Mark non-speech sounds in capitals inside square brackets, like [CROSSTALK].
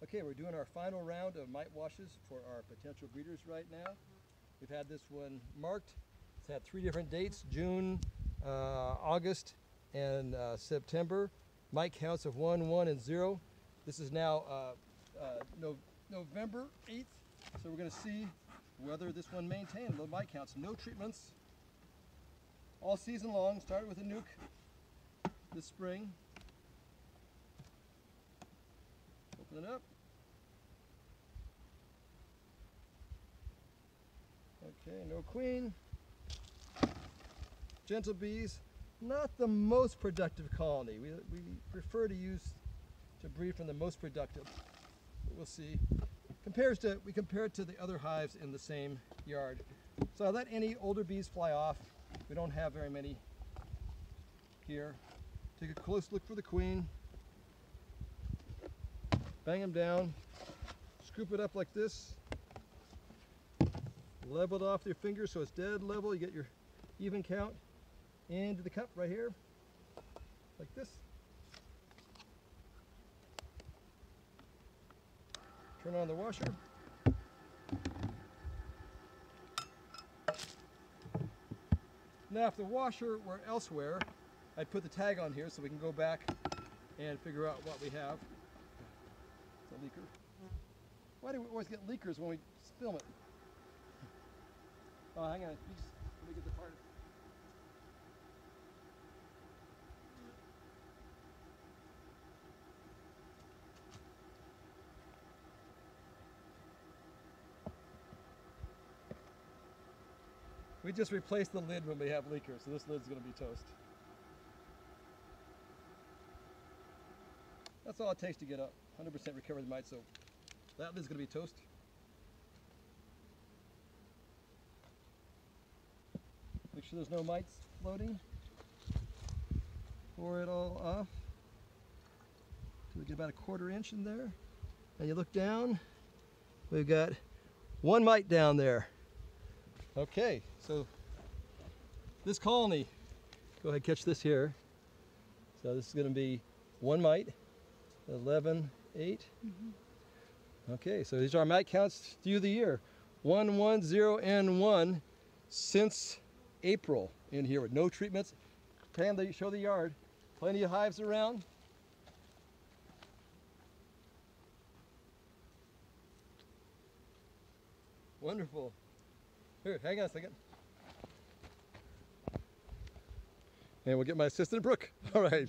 Okay, we're doing our final round of mite washes for our potential breeders right now. We've had this one marked. It's had three different dates, June, uh, August, and uh, September. Mite counts of one, one, and zero. This is now uh, uh, no, November 8th, so we're gonna see whether this one maintained the mite counts. No treatments, all season long. Started with a nuke this spring. Open it up. Okay, no queen. Gentle bees, not the most productive colony. We, we prefer to use to breed from the most productive. But we'll see. Compares to we compare it to the other hives in the same yard. So I let any older bees fly off. We don't have very many here. Take a close look for the queen. Bang them down. Scoop it up like this. Level it off your fingers so it's dead level. You get your even count into the cup right here, like this. Turn on the washer. Now if the washer were elsewhere, I'd put the tag on here so we can go back and figure out what we have. It's a leaker. Why do we always get leakers when we film it? Oh, hang on. You just, let me get the part. We just replaced the lid when we have leakers, so this lid's going to be toast. That's all it takes to get a 100% recovered mite, so that lid's going to be toast. Make sure there's no mites floating. Pour it all off. So we get about a quarter inch in there. And you look down, we've got one mite down there. Okay, so this colony, go ahead catch this here. So this is going to be one mite, 11, 8. Mm-hmm. Okay, so these are our mite counts through the year. 1, 1, 0, and 1 since April in here with no treatments. Pan the, show the yard. Plenty of hives around. Wonderful. Here, hang on a second. And we'll get my assistant Brooke. [LAUGHS] All right.